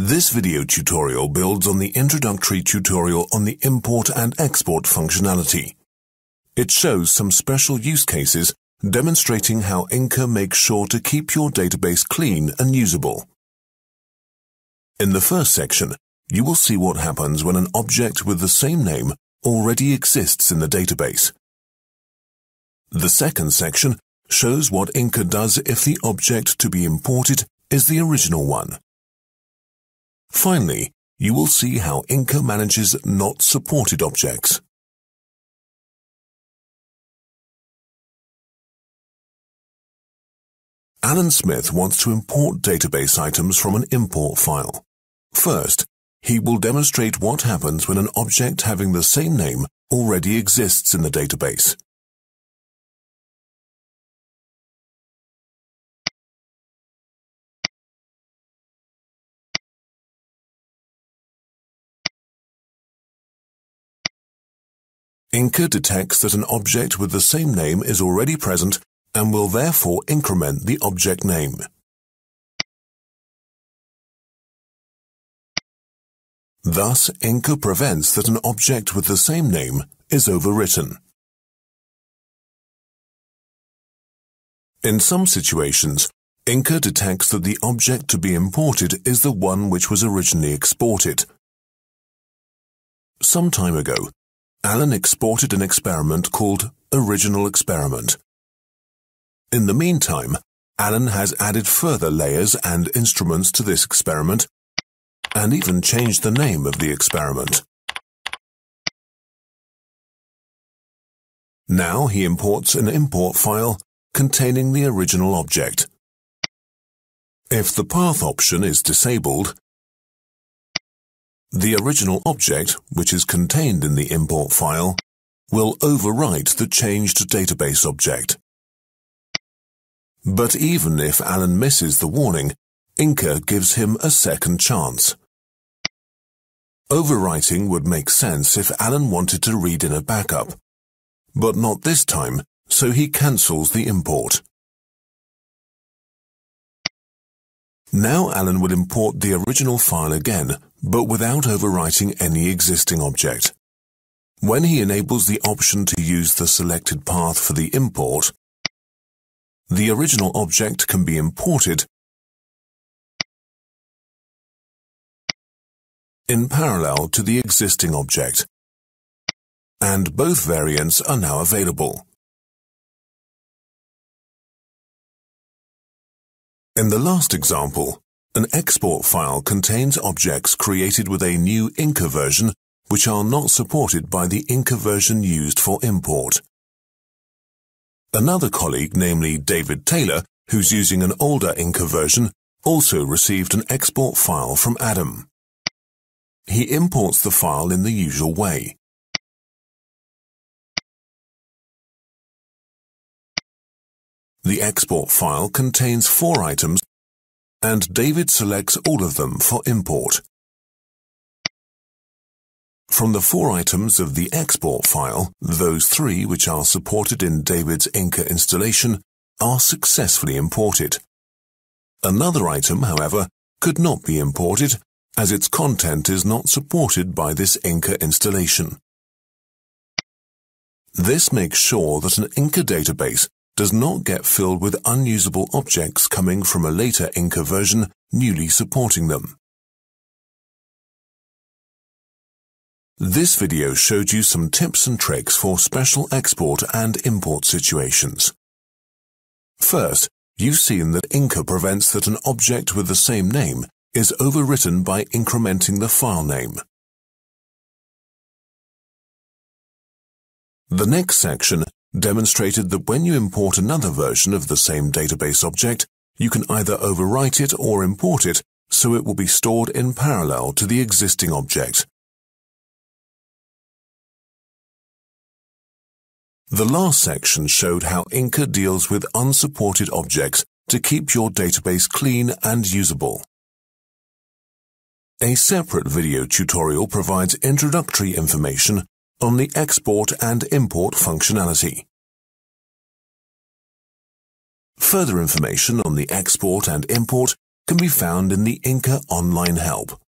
This video tutorial builds on the introductory tutorial on the import and export functionality. It shows some special use cases demonstrating how Inca makes sure to keep your database clean and usable. In the first section, you will see what happens when an object with the same name already exists in the database. The second section shows what Inca does if the object to be imported is the original one. Finally, you will see how Inca manages not supported objects. Alan Smith wants to import database items from an import file. First, he will demonstrate what happens when an object having the same name already exists in the database. Inca detects that an object with the same name is already present and will therefore increment the object name. Thus, Inca prevents that an object with the same name is overwritten. In some situations, Inca detects that the object to be imported is the one which was originally exported. Some time ago, Alan exported an experiment called Original Experiment. In the meantime, Alan has added further layers and instruments to this experiment and even changed the name of the experiment. Now he imports an import file containing the original object. If the path option is disabled, the original object, which is contained in the import file, will overwrite the changed database object. But even if Alan misses the warning, Inca gives him a second chance. Overwriting would make sense if Alan wanted to read in a backup, but not this time, so he cancels the import. Now Alan would import the original file again, but without overwriting any existing object. When he enables the option to use the selected path for the import, the original object can be imported in parallel to the existing object, and both variants are now available. In the last example, an export file contains objects created with a new Inca version which are not supported by the Inca version used for import. Another colleague, namely David Taylor, who's using an older Inca version, also received an export file from Adam. He imports the file in the usual way. The export file contains four items and David selects all of them for import. From the four items of the export file, those three which are supported in David's Inca installation are successfully imported. Another item, however, could not be imported as its content is not supported by this Inca installation. This makes sure that an Inca database does not get filled with unusable objects coming from a later Inca version newly supporting them. This video showed you some tips and tricks for special export and import situations. First, you've seen that Inca prevents that an object with the same name is overwritten by incrementing the file name. The next section demonstrated that when you import another version of the same database object, you can either overwrite it or import it so it will be stored in parallel to the existing object. The last section showed how Inca deals with unsupported objects to keep your database clean and usable. A separate video tutorial provides introductory information on the export and import functionality. Further information on the export and import can be found in the Inca Online Help.